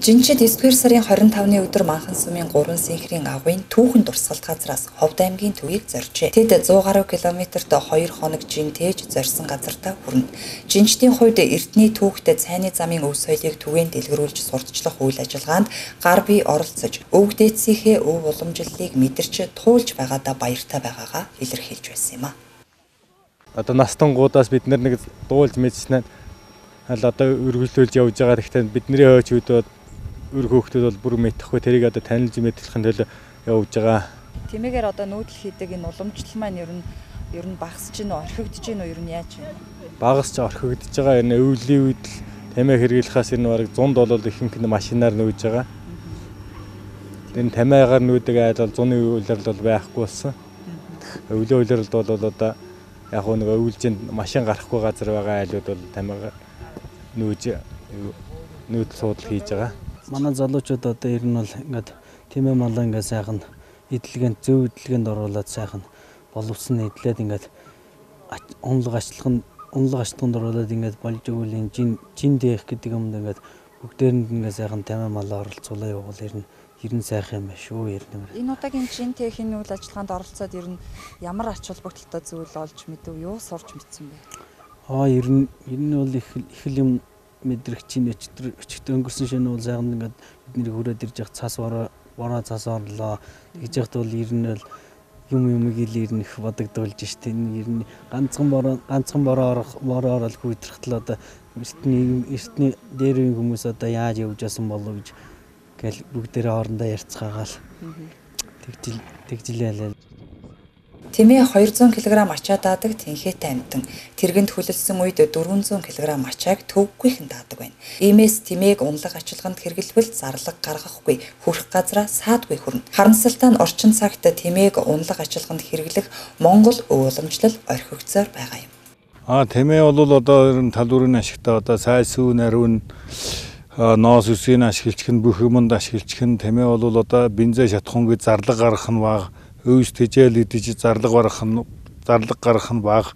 Жинчид 9-р сарын 25-ны өдөр Манхан сумын 3 синхрийн агуйн түүхэн дурсгалт газраас Ховд аймгийн төвийг зоржээ. Тэд 100 гаруй километрт 2 хоног жин тээж зорьсон газартаа хүрнэ. Жинчдийн хувьд Эрдэнэ түүхтэй цайны замын өв соёлыг түгээн дэлгэрүүлж сурталчлах үйл ажиллагаанд гар бие оролцож, өвөг дээдсийнхээ өв уламжлалыг мэдэрч туулж байгаадаа баяртай байгаагаа илэрхийлж байсан юм а. Одоо настангуудаас бид нэг дуулж мэдснээр аль одоо өргөлөөлж явж байгаа гэхдээ бидний хойч үедээ өр хөөхтүүд бол бүр мэдхгүй тэрийг одоо танилж мэдлэхин төлөө явж байгаа. Тэмээгээр одоо нүүдэл хийдэг энэ уламжлал маань ер нь ер нь багасч гин үү орхигдож гин үү ер нь яаж вэ? Багасч орхигдож байгаа энэ өвлийн үед л тамиа хэрэглэхээс энэ бараг 100 доллар ихэнх нь машинаар нүүж байгаа. Энэ тамиагаар нүүдэг айл бол зуны үйлрэл бол байхгүй болсон. Өвлийн үйлрэлд бол одоо яг нэг өвлжинд машин гарахгүй газар байгаа айлууд бол тамиагаар нүүж нүүдэл суудал хийж байгаа манай залуучууд одоо ер нь бол ингээд тэмээ малаа ингээд сайхан эдлэгэнд зөв эдлэгэнд оруулаад сайхан боловсон эдлээд ингээд онлог ачлах онлог ачлаханд оруулаад ингээд болж өгвөл энэ жин жин дээх гэдэг юмд ингээд бүгдээрэнд ингээд сайхан тэмээ малаа оролцуулаа явуул ер нь ер нь сайхан юм байна шүү ер нь. Энэ удаагийн жин дэхийн үйл ажиллагаанд оролцоод ер нь ямар ач холбогдолтой зүйл олж мэдэв юу сурч мэдсэн бэ? Аа ер нь ер нь бол их их юм мэдрэгчийн өчтөр өчтөр өнгөрсөн шинэ уул сайхан ингээд бидний хүрээд ирж явах цас бороо бороо цас орлоо. Гэж яхад бол ер нь бол юм юмыг нь их бодогдуулж штэ энэ ер нь ганцхан бороо ганцхан бороо орох бороо орол гүйтгэхтэл одоо эртний эртний дээр үеийн хүмүүс одоо яаж явж асан болов гэж гэл бүгдээрээ хоорондоо ярьцгаагаал. Тэгжил тэгжилээ Тэмээ 200 кг ачаа даадаг тэнхээтэй амтан тэргэнд хүлэлсэн үед 400 кг ачааг төвггүйхэн даадаг байна. Иймээс тэмээг унлаг ачилганд хэрэглэвэл зарлаг гаргахгүй хүрх газараа саадгүй хүрнэ. Харамсалтай нь орчин цагт тэмээг унлаг ачилганд хэрэглэх Монгол ууламжлал орхигдсоор байгаа юм. Аа тэмээ бол одоо ер нь талбарын ашигтай одоо сай сүү нариун ноос үсгийн ашиглчих нь бүх юмд ашиглчих нь тэмээ бол одоо бензэ шатхунгийн зарлаг гаргах нь баг өвс тэжээл идэж зарлаг барах нь зарлаг гарах нь баг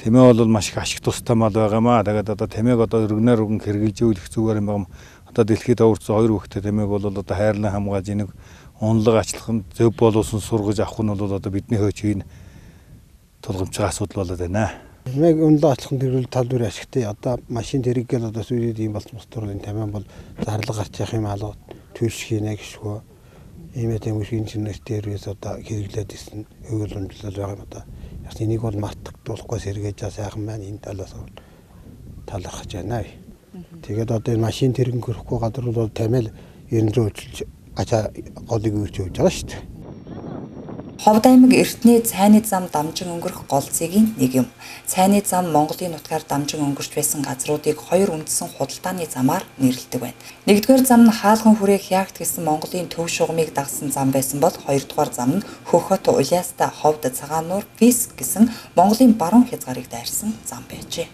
тэмээ бол маш их ашиг тустай мал байгаамаа. Тэгээд одоо тэмээг одоо өргөнөр өргөн хэрэгжүүлэх зүгээр юм байна. Одоо дэлхийд өөрцөө хоёр хүүхдээ тэмээг бол одоо хайрлан хамгааж энийг унлаг ачлах нь зөв боловсон сургаж авах нь бол одоо бидний хөөчийн тулгамчгаа асуудал болоод байна. Тэмээг унлаг ачлах нь тэрүүл тал бүр ашигтай. Одоо машин тэрэггээл одоо сүйрээд юм болсон мостор энэ тэмээн бол зарлаг гарч явах юм алга төлш хийнэ гэшгүй иймээ тэмүшгийн чинэртээрээс одоо хэрэглээд исэн өгөл үнэлэл байгаа юм одоо. Яг энийг бол мартагдуулахгүй сэргээж сайхан байна энэ талаас талархаж байна. Тэгээд одоо энэ машин тэрэн хөрөхгүй гадар бол тамил 90 өчилж ачаа голыг үрж явж байгаа шүү дээ. Ховд аймаг Эртний цайны зам дамжин өнгөрөх гол цэгийн нэг юм. Цайны зам Монголын нутгаар дамжин өнгөрч байсан газруудыг хоёр үндсэн худалдааны замаар нэрлэдэг байна. Нэгдүгээр зам нь хаалхан хүрээх ягт гэсэн Монголын төв шугамыг дагсан зам байсан бол хоёрдугаар зам нь Хөхөт Улиаста Ховд Цагаануур Вис гэсэн Монголын баруун хязгаарыг дайрсан зам байжээ.